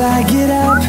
I get up